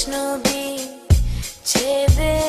Krishna B ছেদে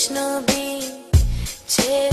Krishna be.